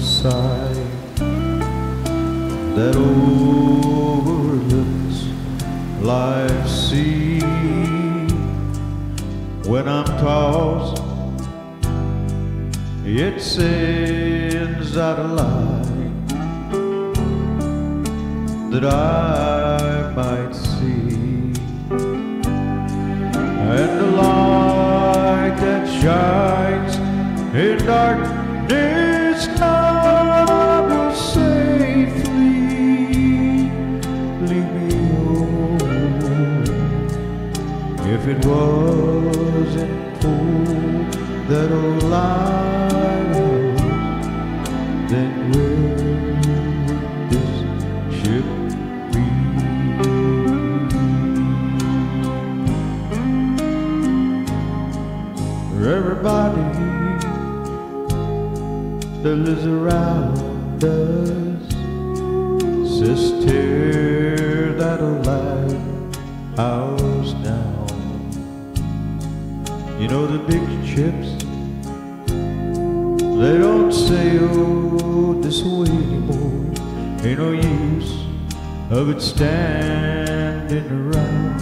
side that overlooks life's sea. When I'm tossed, it sends out a light that I might see, and the light that shines in darkness If it wasn't for that old lighthouse, then where would this ship be? For everybody that lives around us says You know the big ships, they don't sail oh, this way anymore. Ain't no use of it standing around.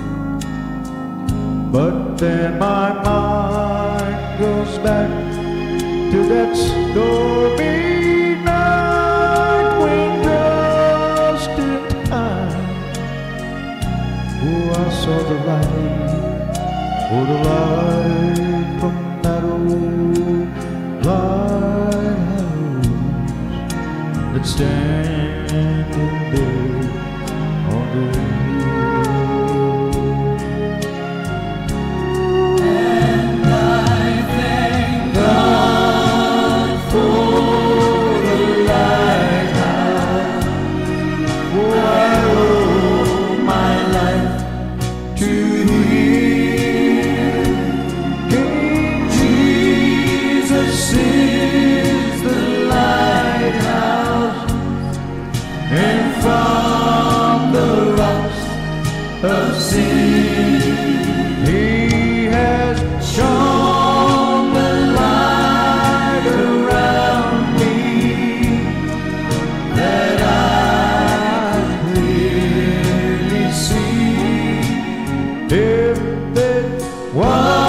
But then my mind goes back to that stormy night when just in time, oh, I saw the light, for the light from that old lighthouse that stands Whoa.